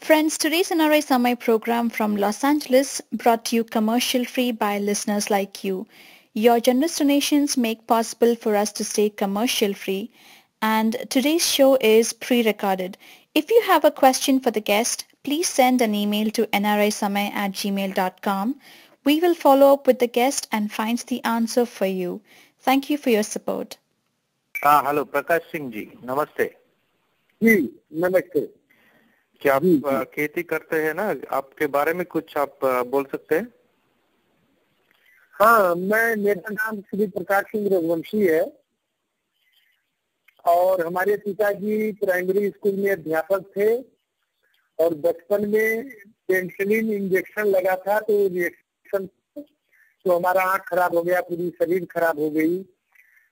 Friends, today's NRI Samai program from Los Angeles brought to you commercial-free by listeners like you. Your generous donations make possible for us to stay commercial-free. And today's show is pre-recorded. If you have a question for the guest, please send an email to nrisamay at gmail.com. We will follow up with the guest and find the answer for you. Thank you for your support. Ah, hello, Prakash Singh ji. Namaste. Ji, namaste. क्या आप जी, जी। खेती करते हैं ना आपके बारे में कुछ आप बोल सकते हैं? हाँ मैं मेरा नाम श्री प्रकाश सिंह रघुवंशी है। और हमारे पिताजी प्राइमरी स्कूल में अध्यापक थे। और बचपन में पेंसिलिन इंजेक्शन लगा था तो रिएक्शन तो हमारा आँख खराब हो गया पूरी शरीर खराब हो गई।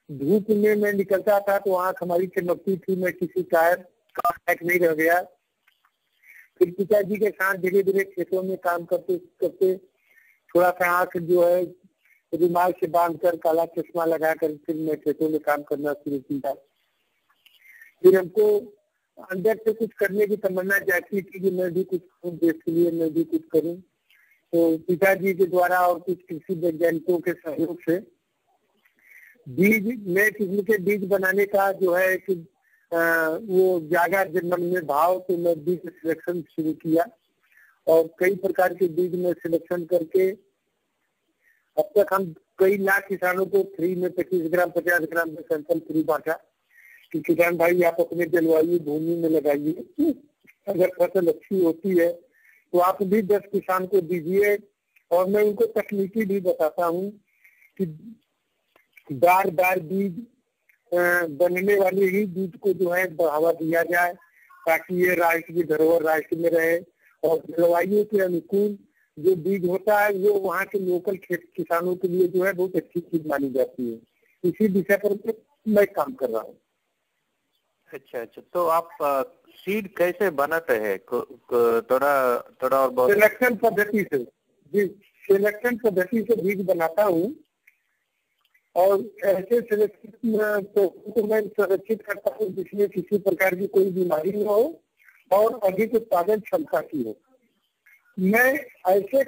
धूप में मैं निकलता था तो आँख हमारी चमकती थी मैं किसी टायर का नहीं रह गया। फिर पिताजी के साथ धीरे धीरे खेतों में काम करते करते थोड़ा सा आँख जो है, रुमाल से बाँध कर काला चश्मा लगा कर फिर मैं खेतों में काम करना शुरू किया। फिर हमको अंदर से कुछ करने की तमन्ना जाती थी कि मैं भी कुछ करूँ, देश के लिए मैं भी कुछ करूँ। तो पिताजी के द्वारा और कुछ कृषि वैज्ञानिकों के सहयोग से बीज नए किस्म के बीज बनाने का जो है कि वो जागा जब मन में भाव तो मैं बीज सिलेक्शन शुरू किया और कई प्रकार के बीज में सिलेक्शन करके अब तक हम कई लाख किसानों को फ्री में पच्चीस ग्राम, पचास ग्राम में सैंपल फ्री बांटा कि किसान भाई आप अपने जलवायु भूमि में लगाइए। अगर फ़सल अच्छी होती है तो आप भी दस किसान को दीजिए और मैं उनको तकनीकी भी बताता हूँ कि बार बार बीज बनने वाले ही बीज को जो है बढ़ावा दिया जाए ताकि ये राष्ट्र की धरोहर राष्ट्र में रहे और जलवायु के अनुकूल जो बीज होता है वो वहाँ के लोकल खेत किसानों के लिए जो है बहुत अच्छी चीज़ मानी जाती है। इसी दिशा पर मैं काम कर रहा हूँ। अच्छा अच्छा। तो आप सीड कैसे बनाते हैं? थोड़ा थोड़ा और बहुत। सिलेक्शन पद्धति से। जी सिलेक्शन पद्धति से बीज बनाता हूँ। और ऐसे को मैं संरक्षित करता हूँ जिसमें किसी प्रकार की कोई बीमारी न हो और अधिक उत्पादन क्षमता की हो। मैं ऐसे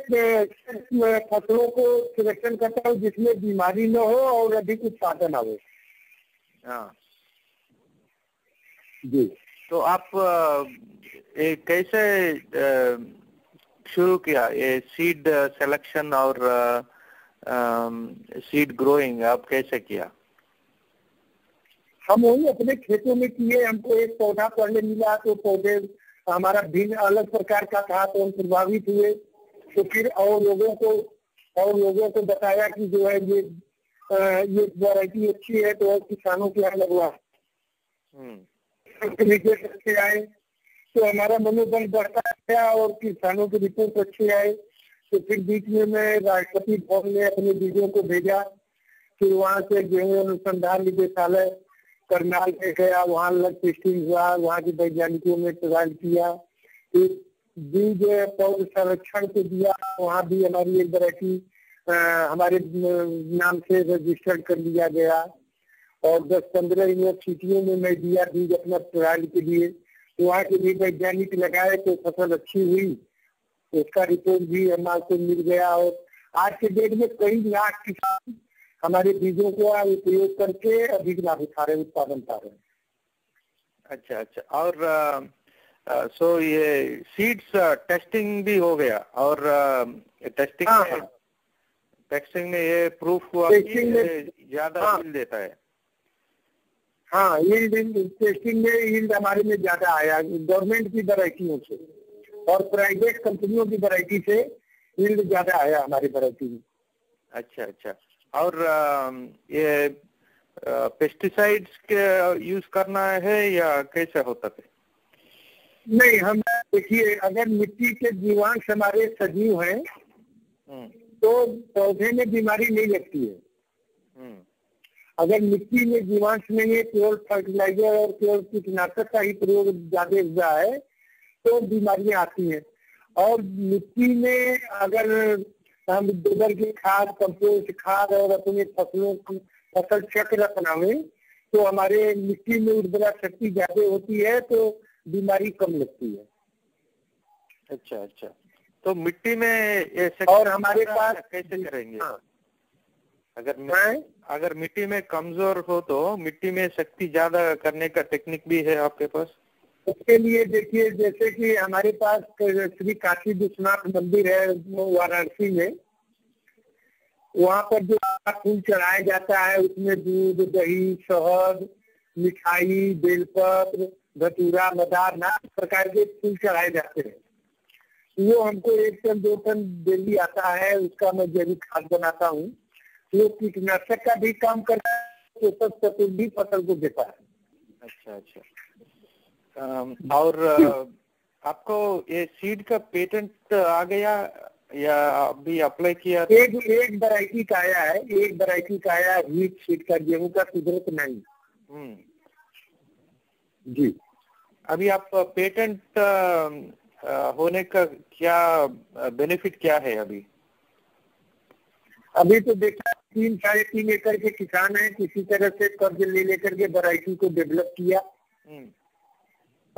फ़सलों को सिलेक्शन करता हूँ जिसमें बीमारी न हो और अधिक उत्पादन आवे। हाँ। जी। तो आप ये कैसे शुरू किया? ये सीड सिलेक्शन और सीड ग्रोइंग आप कैसे किया? हम वही अपने खेतों में किए हमको एक पौधा पढ़ने मिला तो पौधे हमारा भिन्न अलग प्रकार का था तो हम प्रभावित हुए। तो फिर और लोगों को और लोगों को बताया कि जो है ये ये वैरायटी अच्छी है तो और किसानों के यहाँ लगवा। हम्म। अच्छे आए तो हमारा मनोबल बढ़ता गया और किसानों के रिपोर्ट अच्छे आए। तो फिर बीच में मैं राष्ट्रपति भवन में अपने बीजों को भेजा, फिर वहाँ से गेहूँ अनुसंधान निदेशालय करनाल में गया, वहाँ लग टेस्टिंग हुआ, वहाँ के वैज्ञानिकों ने प्रदान किया। फिर बीज पौध संरक्षण को दिया, वहाँ भी हमारी एक वैरायटी हमारे नाम से रजिस्टर्ड कर लिया गया। और दस पंद्रह यूनिवर्सिटियों में मैं दिया, बीज अपना ट्रायल के लिए। तो वहाँ के भी वैज्ञानिक लगाए तो फ़सल अच्छी हुई। उसका रिपोर्ट भी हमारे मिल गया और आज के डेट में कई लाख किसान हमारे बीजों को उपयोग करके अधिक लाभ उठा रहे उत्पादन पा रहे हैं। अच्छा अच्छा। और अ, अ, सो ये सीड्स टेस्टिंग भी हो गया और टेस्टिंग हाँ, में हाँ। टेस्टिंग में ये प्रूफ हुआ कि ज़्यादा हाँ। बिल देता है। हाँ यील्ड टेस्टिंग में यील्ड हमारे में ज़्यादा आया। गवर्नमेंट की वैरायटियों से और प्राइवेट कंपनियों की वैरायटी से यील्ड ज़्यादा आया हमारी वैरायटी में। अच्छा अच्छा। और ये पेस्टिसाइड्स के यूज़ करना है या कैसे होता है? नहीं हम देखिए अगर मिट्टी के जीवांश हमारे सजीव हैं हम्म। तो पौधे में बीमारी नहीं लगती है। हम्म। अगर मिट्टी में जीवांश नहीं है केवल फर्टिलाइज़र और केवल कीटनाशक का ही प्रयोग ज़्यादा हुआ है तो बीमारियाँ आती हैं। और मिट्टी में अगर हम गोबर की खाद कंपोस्ट खाद और अपने फ़सलों फ़सल चक्र अपनावे तो हमारे मिट्टी में उर्वरा शक्ति ज़्यादा होती है तो बीमारी कम लगती है। अच्छा अच्छा। तो मिट्टी में शक्ति और हमारे पास- कैसे करेंगे? हाँ। अगर मैं अगर मिट्टी में कमज़ोर हो तो मिट्टी में शक्ति ज़्यादा करने का टेक्निक भी है आपके पास? उसके लिए देखिए, जैसे कि हमारे पास श्री काशी विश्वनाथ मंदिर है वाराणसी में। वहाँ पर जो फूल चढ़ाया जाता है, उसमें दूध, दही, शहद, मिठाई, बेलपत्र धतूरा मदार, नाना प्रकार के फूल चढ़ाए जाते हैं। वो हमको एक टन, दो टन डेली आता है, उसका मैं जैविक खाद बनाता हूँ। वो कीटनाशक का भी काम करता है तो सब चतुर्थी फ़सल को देता है। अच्छा अच्छा। और आपको ये सीड का पेटेंट आ गया या अभी अप्लाई किया? एक एक वैरायटी का आया है एक वैरायटी का आया है हीट सीट का गेहूँ का कुदरत नहीं। हम्म, जी। अभी आप पेटेंट होने का क्या बेनिफिट क्या है अभी? अभी तो देखा तीन साढ़े तीन एकड़ के किसान हैं किसी तरह से कर्ज ले लेकर के वैरायटी को डेवलप किया। हम्म,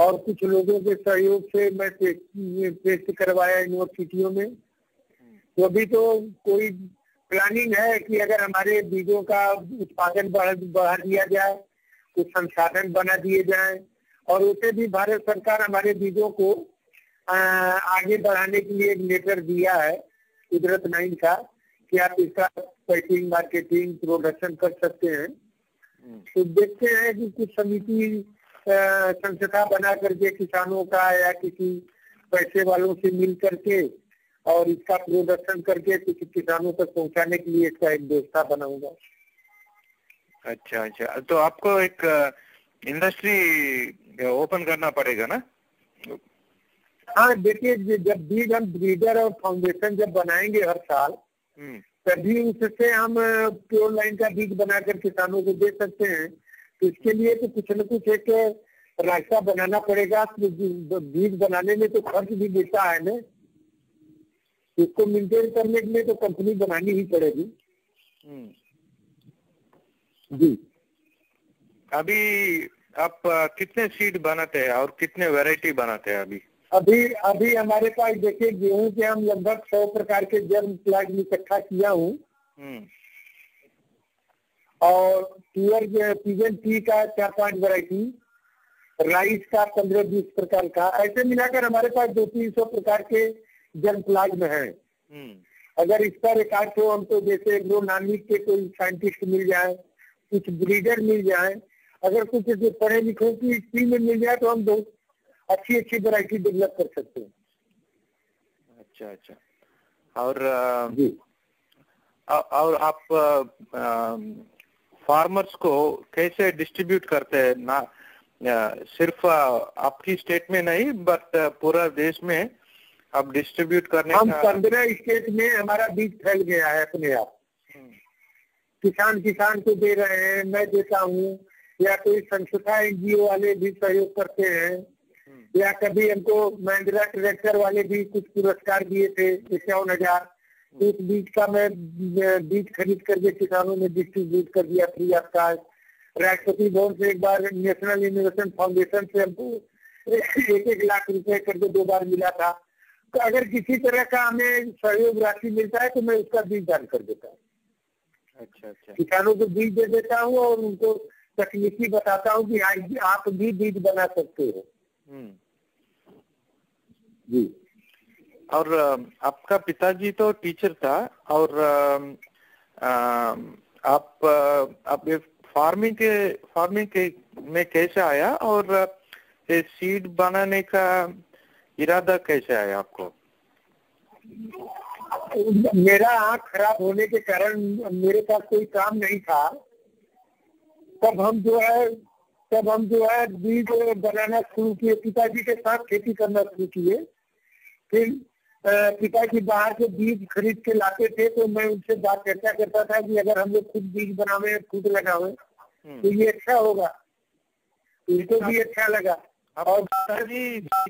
और कुछ लोगों के सहयोग से मैं टेस्ट करवाया यूनिवर्सिटियों में। तो अभी तो कोई प्लानिंग है कि अगर हमारे बीजों का उत्पादन बढ़ा दिया जाए कुछ संसाधन बना दिए जाए और उसे भी भारत सरकार हमारे बीजों को आ, आगे बढ़ाने के लिए एक लेटर दिया है कुदरत नाइन का कि आप इसका पैकिंग मार्केटिंग प्रोडक्शन कर सकते हैं। हम्म, तो देखते हैं कि कुछ समिति संस्था बना करके किसानों का या किसी पैसे वालों से मिल करके और इसका प्रोडक्शन करके कुछ किसानों तक पहुँचाने के लिए इसका एक व्यवस्था बनाऊँगा। अच्छा अच्छा। तो आपको एक इंडस्ट्री ओपन करना पड़ेगा ना? हाँ देखिए जब बीज हम ब्रीडर और फाउंडेशन जब बनाएँगे हर साल हम्म, तभी उससे हम प्योर लाइन का बीज बनाकर किसानों को दे सकते हैं। तो इसके लिए तो कुछ न कुछ एक रास्ता बनाना पड़ेगा तो बीज बनाने में तो खर्च भी देता है ना। इसको मेंटेन करने के लिए तो कंपनी बनानी ही पड़ेगी। हम्म। जी। अभी आप कितने सीड बनाते हैं और कितने वैरायटी बनाते हैं अभी? अभी अभी हमारे पास देखिए गेहूँ के हम लगभग सौ प्रकार के जर्म प्लाट इकट्ठा किया हूँ। हम्म, और प्योर पीजन टी का चार पाँच वैरायटी राइस का पंद्रह बीस प्रकार का। ऐसे मिलाकर हमारे पास दो तीन सौ प्रकार के जन प्लाज्म है। हम्म, अगर इस पर एक आध तो हमको जैसे एग्रो नामिक के कोई साइंटिस्ट मिल जाए कुछ ब्रीडर मिल जाए अगर कुछ जो पढ़े लिखे की टीम में मिल जाए तो हम बहुत अच्छी अच्छी वैरायटी डेवलप कर सकते हैं। अच्छा अच्छा। और अ, जी। औ- और आप फार्मर्स को कैसे डिस्ट्रीब्यूट करते हैं? ना सिर्फ़ आपकी स्टेट में नहीं बट पूरा देश में आप डिस्ट्रीब्यूट करने हम पंद्रह स्टेट में हमारा बीज फैल गया है अपने आप। हम्म, किसान किसान को दे रहे हैं मैं देता हूँ। या कोई संस्था एनजीओ वाले भी सहयोग करते हैं। हम्म, या कभी हमको महिंद्रा ट्रैक्टर वाले भी कुछ पुरस्कार दिए थे इक्यावन हज़ार। उस बीज का मैं बीज खरीद करके किसानों में डिस्ट्रीब्यूट कर दिया free of cast Rashtrapati Bhavan से एक बार नेशनल इनोवेशन फाउंडेशन से हमको एक एक लाख रुपए करके दो बार मिला था। तो अगर किसी तरह का हमें सहयोग राशि मिलता है तो मैं उसका बीज दान कर देता हूँ। अच्छा अच्छा। किसानों को बीज दे देता हूँ और उनको तकनीकी बताता हूँ कि आप भी बीज बना सकते हो। हम्म, जी। और आपका पिताजी तो टीचर था और आप आप फ़ार्मिंग के फ़ार्मिंग के में कैसे आया और, ये सीड बनाने का इरादा कैसे आया आपको? मेरा आँख खराब होने के कारण मेरे पास कोई काम नहीं था। तब हम जो है, तब हम जो है बीज बनाना शुरू किए, पिताजी के साथ खेती करना शुरू किए। फिर अ, पिताजी बाहर से बीज खरीद के लाते थे तो मैं उनसे बात चर्चा करता था कि अगर हम लोग खुद बीज बनावे खुद लगावे तो हम्म, ये अच्छा होगा। इनको भी अच्छा लगा। और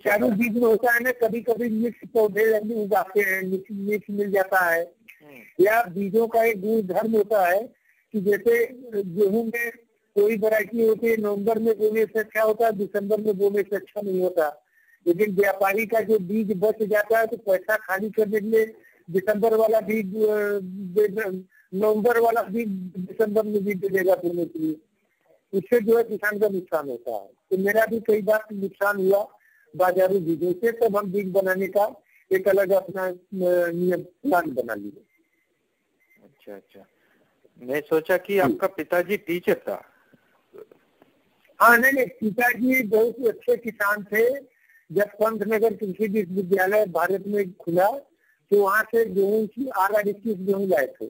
चारों बीज में होता है ना कभी कभी मिक्स पौधे उगाते हैं मिक्स मिक्स मिल जाता है। हम्म, या बीजों का एक गुण धर्म होता है कि जैसे गेहूँ में कोई वैरायटी होती है नवंबर में बोने से अच्छा होता है दिसंबर में बोने से अच्छा नहीं होता। लेकिन व्यापारी का जो बीज बच जाता है तो पैसा खाली करने के लिए दिसंबर वाला बीज नवंबर वाला बीज दिसंबर में बीज देगा बोने के लिए। उससे जो है किसान का नुकसान होता है। तो मेरा भी कई बार नुकसान हुआ बाजारू बीजों से तब हम बीज बनाने का एक अलग अपना नियम प्लान बना लिया अच्छा अच्छा। मैं सोचा कि आपका पिताजी टीचर था। हाँ नहीं नहीं पिताजी बहुत अच्छे किसान थे। जब पंतनगर कृषि विश्वविद्यालय भारत में खुला तो वहाँ से गेहूँ की आर आर इक्कीस गेहूँ लाए थे।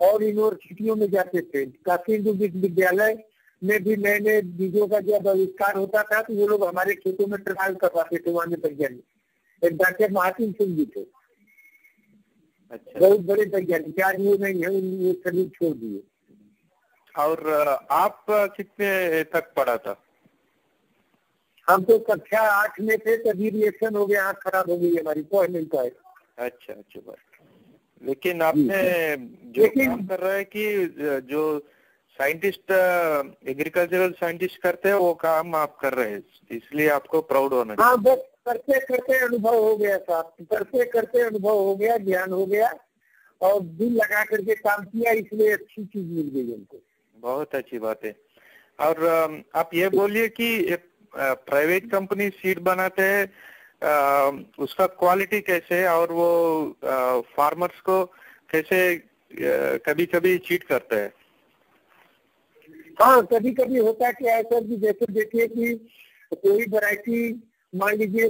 और यूनिवर्सिटियों में जाते थे। काशी हिंदू विश्वविद्यालय में भी नए नए बीजों का जब आविष्कार होता था तो वो लोग हमारे खेतों में ट्रायल करवाते थे वहाँ वैज्ञानिक। एक डॉक्टर महातिम सिंह जी थे। अच्छा। बहुत बड़े वैज्ञानिक। आज वो नहीं है वो शरीर छोड़ दिए। और आप कितने तक पढ़ा था? हम तो कक्षा आठ में थे तभी रिएक्शन हो गया आँख खराब हो गई हमारी पढ़ नहीं पाए अच्छा अच्छा बस लेकिन आपने जो। काम कर रहे हैं कि जो साइंटिस्ट एग्रीकल्चरल साइंटिस्ट करते हैं वो काम आप कर रहे हैं इसलिए आपको प्राउड होना हाँ बस करते करते अनुभव हो गया साहब करते करते अनुभव हो गया ज्ञान हो गया और दिल लगा करके काम किया इसलिए अच्छी चीज़ मिल गई उनको बहुत अच्छी बात है। और आप ये बोलिए कि प्राइवेट कंपनी सीड बनाते हैं उसका क्वालिटी कैसे और वो फार्मर्स को कैसे कभी कभी चीट करते हैं? हाँ कभी कभी होता है क्या है सर जी जैसे देखिए कि कोई वैरायटी मान लीजिए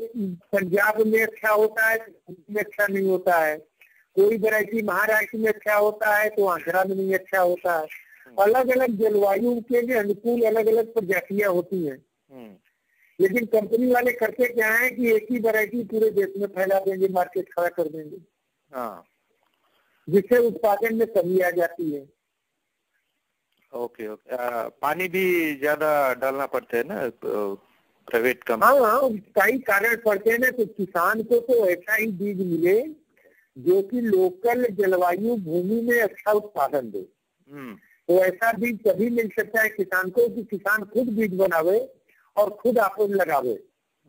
पंजाब में अच्छा होता है में अच्छा नहीं होता है। कोई वैरायटी महाराष्ट्र में अच्छा होता है तो आंध्रा में नहीं अच्छा होता है। अलग अलग जलवायु के लिए अनुकूल अलग अलग प्रजातियाँ होती हैं। हम्म। लेकिन कंपनी वाले करते क्या है कि एक ही वैरायटी पूरे देश में फैला देंगे मार्केट खड़ा कर देंगे। हाँ। जिससे उत्पादन में कमी आ जाती है। Okay okay. आ, पानी भी ज़्यादा डालना पड़ता है ना प्राइवेट कम हाँ हाँ कई कारण पड़ते हैं ना तो किसान को तो ऐसा ही बीज मिले जो कि लोकल जलवायु भूमि में अच्छा उत्पादन दे। हम्म। तो ऐसा बीज तभी मिल सकता है किसान को कि किसान खुद बीज बनावे। और खुद आपको लगावे।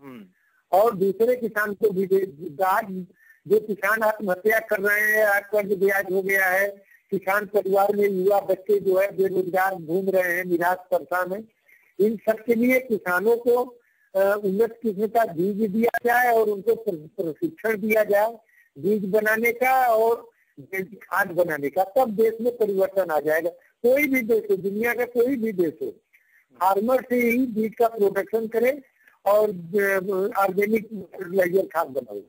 हम्म। और दूसरे किसान को भी जो किसान आत्महत्या कर रहे हैं आज कर्ज ब्याज हो गया है। किसान परिवार में युवा बच्चे जो है बेरोजगार घूम रहे हैं निराश परेशान है इन सब के लिए किसानों को उन्नत किस्म का बीज दिया जाए और उनको प्रशिक्षण दिया जाए बीज बनाने का और खाद बनाने का। तब देश में परिवर्तन आ जाएगा। कोई भी देश हो दुनिया का कोई भी देश हो फार्मर से ही बीज का प्रोडक्शन करे और ऑर्गेनिक फर्टिलाइज़र खाद बनाए।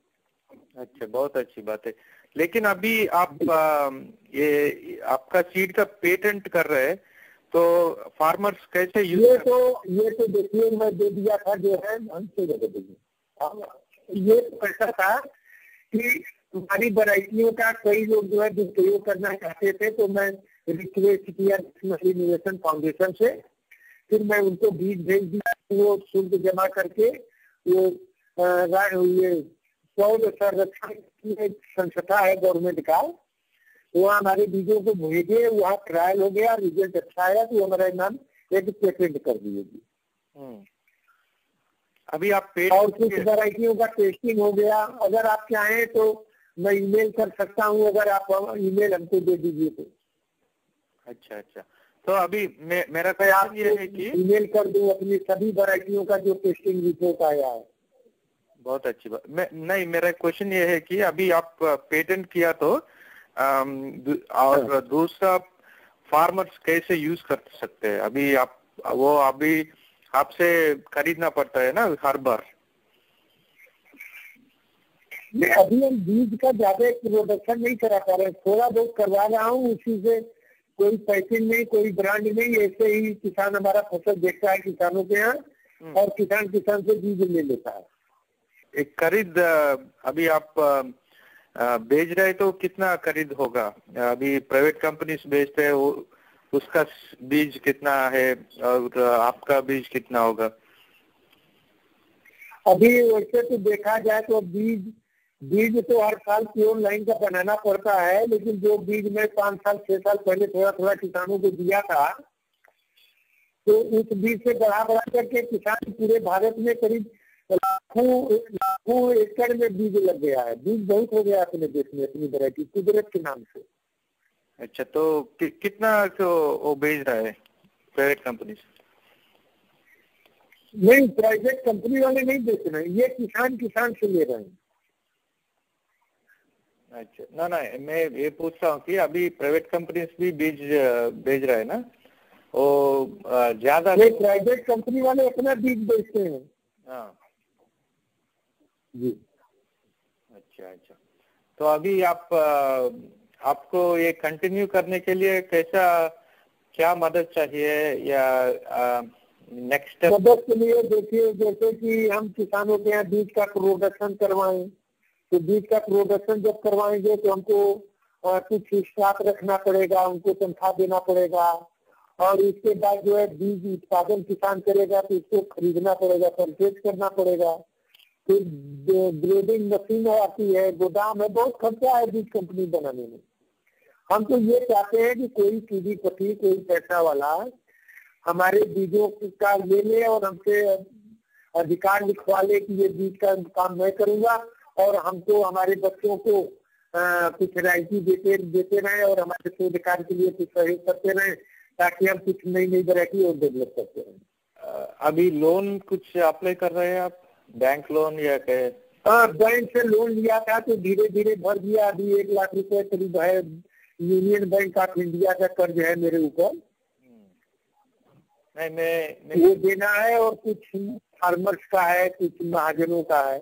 अच्छा बहुत अच्छी बात है। लेकिन अभी आप ये आपका सीड का पेटेंट कर रहे हैं तो फार्मर्स कैसे यूज़ ये तो ये तो देखिए मैं दे दिया था जो है हमसे हाँ, ये ऐसा था कि तुम्हारी वराइटियों का कई लोग जो है दुरुपयोग करना चाहते थे तो मैं रिक्वेस्ट किया इनोवेशन फाउंडेशन से फिर मैं उनको बीज भेज दिया वो शुल्क जमा करके वो ये सौर संरक्षण की एक संस्था है गवर्नमेंट का। वहाँ हमारे बीजों को भेजे वहाँ ट्रायल हो गया रिज़ल्ट अच्छा आया तो हमारा नाम एक पेटेंट कर दिए हम्म। अभी आप और कुछ वैरायटियों का टेस्टिंग हो गया। अगर आप चाहें तो मैं ईमेल कर सकता हूँ अगर आप ईमेल हमको दे दीजिए तो। अच्छा अच्छा। तो अभी मे, मेरा ख्याल ये है कि ईमेल कर दूँ अपनी सभी वैरायटियों का जो टेस्टिंग रिपोर्ट आया है। बहुत अच्छी बात। मैं नहीं मेरा क्वेश्चन ये है कि अभी आप पेटेंट किया तो आम, और हाँ। दूसरा फार्मर्स कैसे यूज़ कर सकते हैं? अभी आप वो अभी आपसे खरीदना पड़ता है ना हर बार? अभी हम बीज का ज़्यादा प्रोडक्शन नहीं करा पा रहे थोड़ा बहुत करवा रहा हूँ उसी से कोई पैकिंग नहीं कोई ब्रांड नहीं ऐसे ही किसान हमारा फ़सल देखता है किसानों के यहाँ हम्म। और किसान किसान से बीज ले लेता है। एक खरीद अभी आप बेच रहे तो कितना खरीद होगा? अभी प्राइवेट कंपनी बेचते हैं वो उसका बीज कितना है और आपका बीज कितना होगा? अभी वैसे तो देखा जाए तो बीज बीज तो हर साल प्योर लाइन का बनाना पड़ता है लेकिन जो बीज मैं पाँच साल छह साल पहले थोड़ा थोड़ा किसानों को दिया था तो उस बीज से बढ़ा बढ़ा करके किसान पूरे भारत में करीब लाखों लाखों एकड़ में बीज लग गया है। बीज बहुत हो गया अपने देश में अपनी वैरायटी कुदरत के नाम से। अच्छा तो कि, कितना तो वो भेज रहा है प्राइवेट कंपनी नहीं प्राइवेट कंपनी वाले नहीं बेच रहे हैं ये किसान किसान से ले रहे हैं। अच्छा। ना ना मैं ये पूछ रहा हूँ कि अभी प्राइवेट कंपनीज़ भी बीज भेज रहा है ना? वो ज़्यादा नहीं प्राइवेट कंपनी वाले अपना बीज बेचते हैं। हाँ। जी। अच्छा अच्छा। तो अभी आप आपको ये कंटिन्यू करने के लिए कैसा क्या मदद चाहिए या नेक्स्ट स्टेप मदद के लिए देखिए जैसे कि हम किसानों के यहाँ बीज का प्रोडक्शन करवाएँ। तो बीज का प्रोडक्शन जब करवाएँगे तो हमको कुछ स्टाफ रखना पड़ेगा, उनको तनख्वाह देना पड़ेगा। और इसके बाद जो है बीज उत्पादन किसान करेगा तो उसको खरीदना पड़ेगा परचेज करना पड़ेगा। फिर ग्रेडिंग मशीन आती है, गोदाम है, बहुत खर्चा है बीज कंपनी बनाने में। हम तो ये चाहते हैं कि कोई सीधी पति कोई पैसा वाला हमारे बीजों का ले ले और हमसे अधिकार लिखवा ले कि ये बीज का काम मैं करूँगा। और हमको हमारे बच्चों को कुछ राइटी देते देते रहे और हमारे शोधकार के लिए कुछ सहयोग करते रहे ताकि हम कुछ नई नई वैरायटी और डेवलप करते रहें। अभी लोन कुछ अप्लाई कर रहे हैं आप? बैंक लोन या क्या हाँ बैंक से लोन लिया था तो धीरे धीरे भर दिया। अभी एक लाख रुपए करीब है। यूनियन बैंक ऑफ़ इंडिया का कर्ज है मेरे ऊपर। नहीं मैं, मैं वो देना है और कुछ फार्मर्स का है कुछ महाजनों का है।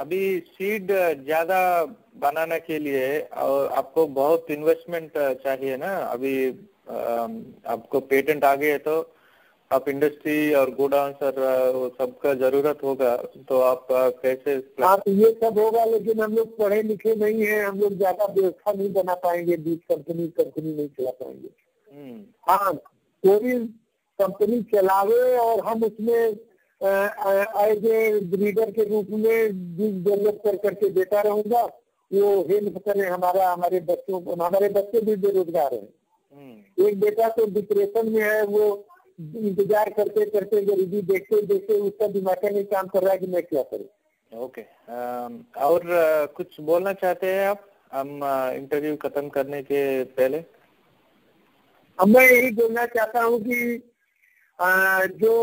अभी सीड ज़्यादा बनाने के लिए और आपको बहुत इन्वेस्टमेंट चाहिए ना? अभी आपको पेटेंट आ गए तो आप इंडस्ट्री और गोडाउन सर वो सबका ज़रूरत होगा तो आप कैसे हाँ तो ये सब होगा लेकिन हम लोग पढ़े लिखे नहीं है हम लोग ज़्यादा व्यवस्था नहीं बना पाएँगे बीज कंपनी कंपनी नहीं चला पाएँगे। हम्म, हाँ कोई कंपनी चलावे और हम उसमें एज ए ब्रीडर के रूप में बीज डेवलप कर करके देता रहूँगा। वो हेल्प करे हमारा हमारे बच्चों को हमारे बच्चे भी बेरोजगार हैं। हम्म, एक बेटा तो डिप्रेशन में है वो इंतज़ार करते करते गरीबी देखते देखते उसका दिमाग नहीं काम कर रहा है कि मैं क्या करूँ। ओके। अम, और कुछ बोलना चाहते हैं आप? हम इंटरव्यू खत्म करने के पहले। मैं यही बोलना चाहता हूँ कि आ, जो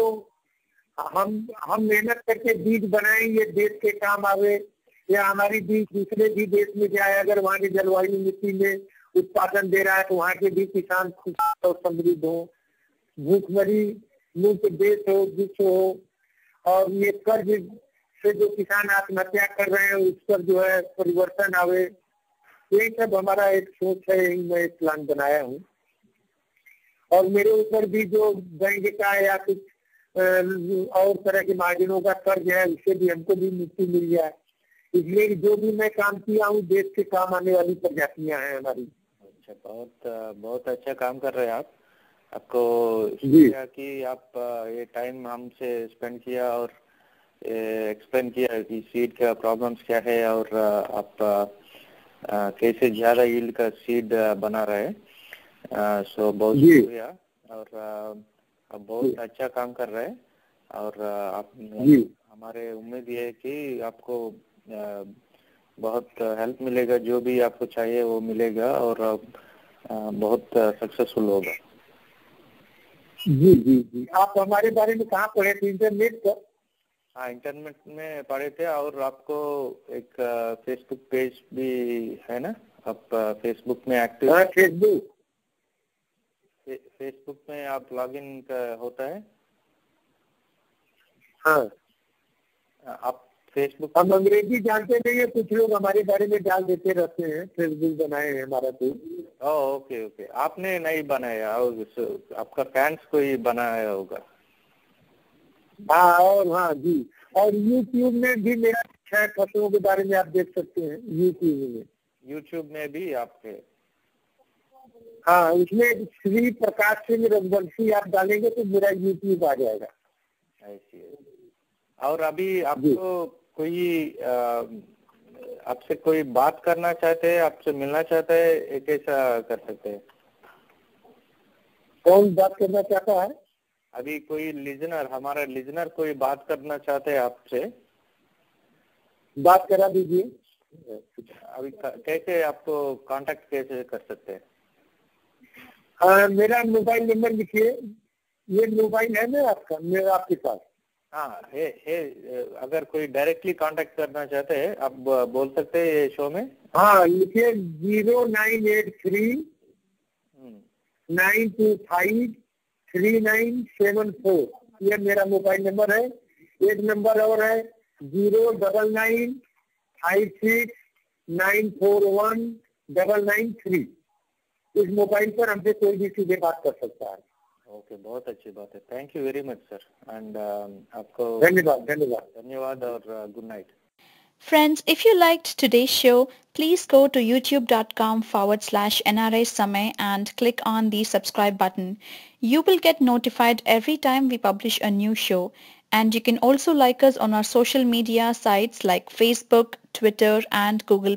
हम हम मेहनत करके बीज बनाए ये देश के काम आवे, या हमारी बीज दूसरे भी देश में जाए, अगर वहाँ की जलवायु मिट्टी में उत्पादन दे रहा है तो वहाँ के भी किसान खुश और समृद्ध हो। भूखमरी मुक्त देश हो, विश्व हो, और ये कर्ज से जो किसान आत्महत्या कर रहे हैं, उस पर जो है परिवर्तन आवे। यही सब हमारा एक सोच है, यही मैं एक प्लान बनाया हूँ। और मेरे ऊपर भी जो बैंक का या कुछ और तरह के मार्जिनों का कर्ज है उससे भी हमको भी मुक्ति मिल जाए इसलिए जो भी मैं काम किया हूँ देश के काम आने वाली प्रजातियाँ हैं हमारी। अच्छा बहुत बहुत अच्छा काम कर रहे हैं आप। आपको कि आप ये टाइम हमसे स्पेंड किया और एक्सप्लेन किया कि सीड का प्रॉब्लम्स क्या है और आप कैसे ज़्यादा यील्ड का सीड बना रहे हैं। सो बहुत शुक्रिया। और आप बहुत अच्छा काम कर रहे हैं और आप हमारे उम्मीद ये है कि आपको बहुत हेल्प मिलेगा जो भी आपको चाहिए वो मिलेगा और बहुत सक्सेसफुल होगा। जी जी जी। आप हमारे बारे में कहाँ पढ़े थे? इंटरनेट पर। हाँ इंटरनेट में पढ़े थे और आपको एक फेसबुक पेज भी है ना? आप फेसबुक में एक्टिव हाँ फेसबुक फेसबुक में आप लॉगिन होता है? हाँ। आप फेसबुक हम अंग्रेज़ी जानते नहीं है कुछ लोग हमारे बारे में डाल देते रहते हैं फेसबुक बनाए हैं हमारा पेज ओके ओके आपने नहीं बनाया और आपका फैंस को ही बनाया होगा। हाँ और हाँ जी। और यूट्यूब में भी मेरा छह फ़सलों के बारे में आप देख सकते हैं यूट्यूब में। यूट्यूब में भी आपके हाँ इसमें श्री प्रकाश सिंह रघुवंशी आप डालेंगे तो मेरा यूट्यूब आ जाएगा। ऐसी और अभी आपको कोई आपसे कोई बात करना चाहते हैं आपसे मिलना चाहते हैं कैसा कर सकते हैं? कौन बात करना चाहता है? अभी कोई लिजनर हमारा लिजनर कोई बात करना चाहते हैं आपसे? बात करा दीजिए। अभी कैसे आपको कांटेक्ट कैसे कर सकते हैं? हाँ, मेरा मोबाइल नंबर लिखिए। ये मोबाइल है ना आपका मेरा आपके पास। हाँ है है अगर कोई डायरेक्टली कांटेक्ट करना चाहते हैं आप बोल सकते हैं ये शो में? हाँ लिखिए zero nine eight three hmm, nine two five three nine seven four. ये मेरा मोबाइल नंबर है। एक नंबर और है zero double nine five six nine four one double nine three. इस मोबाइल पर हमसे कोई भी सीधे बात कर सकता है ओके बहुत अच्छी बात है thank you very much sir and आपको धन्यवाद धन्यवाद धन्यवाद और good night Friends, if you liked today's show, please go to youtube.com forward slash NRI Samay and click on the subscribe button. You will get notified every time we publish a new show. And you can also like us on our social media sites like Facebook, Twitter and Google+.